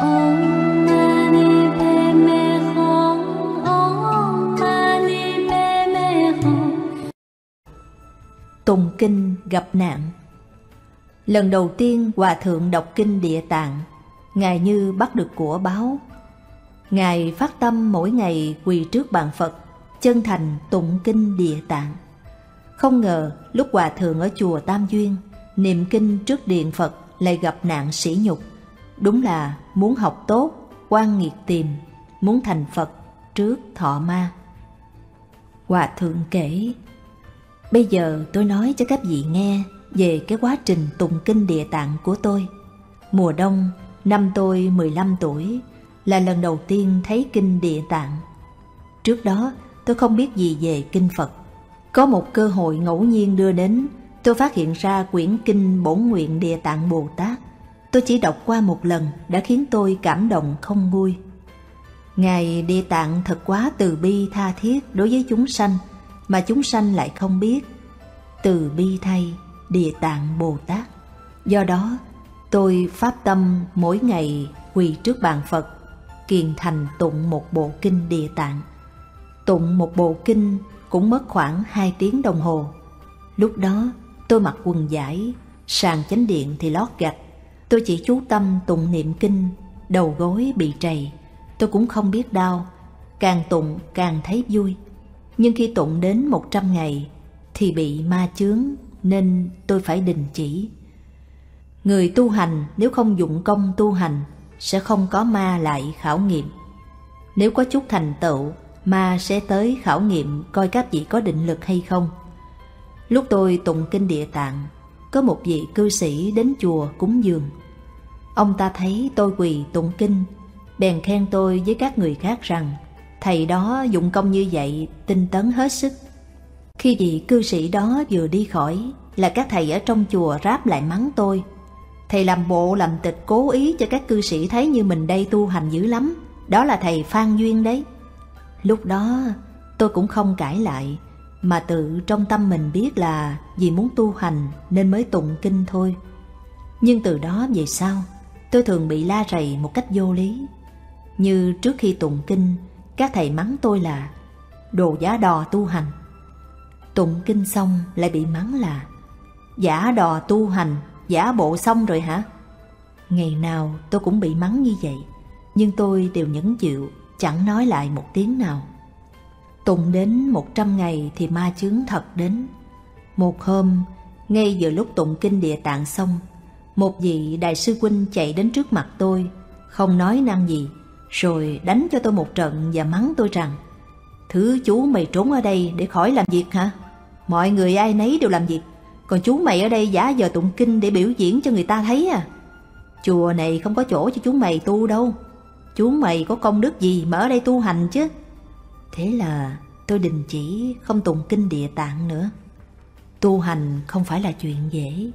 Tùng Kinh gặp nạn. Lần đầu tiên Hòa Thượng đọc Kinh Địa Tạng, Ngài như bắt được của báo. Ngài phát tâm mỗi ngày quỳ trước bàn Phật, Chân thành tụng Kinh Địa Tạng. Không ngờ lúc Hòa Thượng ở chùa Tam Duyên, Niệm Kinh trước Điện Phật lại gặp nạn sỉ nhục. Đúng là muốn học tốt, quan nghiệt tìm Muốn thành Phật trước thọ ma Hòa Thượng kể Bây giờ tôi nói cho các vị nghe về cái quá trình tụng kinh địa tạng của tôi. Mùa đông, năm tôi 15 tuổi, là lần đầu tiên thấy kinh địa tạng. Trước đó, tôi không biết gì về kinh Phật. Có một cơ hội ngẫu nhiên đưa đến, tôi phát hiện ra quyển kinh bổn nguyện địa tạng Bồ Tát. Tôi chỉ đọc qua một lần đã khiến tôi cảm động không nguôi. Ngài Địa Tạng thật quá từ bi tha thiết đối với chúng sanh, mà chúng sanh lại không biết. Từ bi thay Địa Tạng Bồ Tát. Do đó, tôi pháp tâm mỗi ngày quỳ trước bàn Phật, kiền thành tụng một bộ kinh Địa Tạng. Tụng một bộ kinh cũng mất khoảng 2 tiếng đồng hồ. Lúc đó, tôi mặc quần giải, sàn chánh điện thì lót gạch. Tôi chỉ chú tâm tụng niệm kinh, đầu gối bị trầy. Tôi cũng không biết đau, càng tụng càng thấy vui. Nhưng khi tụng đến 100 ngày thì bị ma chướng nên tôi phải đình chỉ. Người tu hành nếu không dụng công tu hành sẽ không có ma lại khảo nghiệm. Nếu có chút thành tựu, ma sẽ tới khảo nghiệm coi các vị có định lực hay không. Lúc tôi tụng kinh địa tạng, có một vị cư sĩ đến chùa cúng dường. Ông ta thấy tôi quỳ tụng kinh, bèn khen tôi với các người khác rằng thầy đó dụng công như vậy tinh tấn hết sức khi vị cư sĩ đó vừa đi khỏi là các thầy ở trong chùa ráp lại mắng tôi. Thầy làm bộ làm tịch cố ý cho các cư sĩ thấy như mình đây tu hành dữ lắm. Đó là thầy Phan Duyên đấy. Lúc đó tôi cũng không cãi lại mà tự trong tâm mình biết là vì muốn tu hành nên mới tụng kinh thôi. Nhưng từ đó về sau tôi thường bị la rầy một cách vô lý. Như trước khi tụng kinh các thầy mắng tôi là đồ giả đò tu hành Tụng kinh xong lại bị mắng là Giả đò tu hành, giả bộ xong rồi hả? Ngày nào tôi cũng bị mắng như vậy Nhưng tôi đều nhẫn chịu, chẳng nói lại một tiếng nào Tụng đến một trăm ngày thì ma chướng thật đến. Một hôm, ngay giữa lúc tụng kinh địa tạng xong Một vị đại sư huynh chạy đến trước mặt tôi Không nói năng gì Rồi đánh cho tôi một trận và mắng tôi rằng Thứ chú mày trốn ở đây để khỏi làm việc hả? Mọi người ai nấy đều làm việc Còn chú mày ở đây giả giờ tụng kinh để biểu diễn cho người ta thấy à? Chùa này không có chỗ cho chú mày tu đâu. Chú mày có công đức gì mà ở đây tu hành chứ? Thế là tôi đình chỉ không tụng kinh địa tạng nữa. Tu hành không phải là chuyện dễ.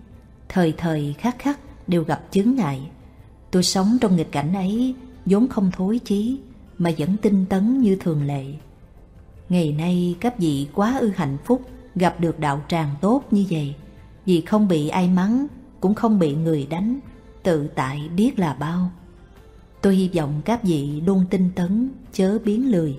Thời thời khắc khắc đều gặp chướng ngại. Tôi sống trong nghịch cảnh ấy vốn không thối chí Mà vẫn tinh tấn như thường lệ. Ngày nay các vị quá ư hạnh phúc gặp được đạo tràng tốt như vậy, vì không bị ai mắng, cũng không bị người đánh, tự tại biết là bao. Tôi hy vọng các vị luôn tinh tấn, chớ biến lười.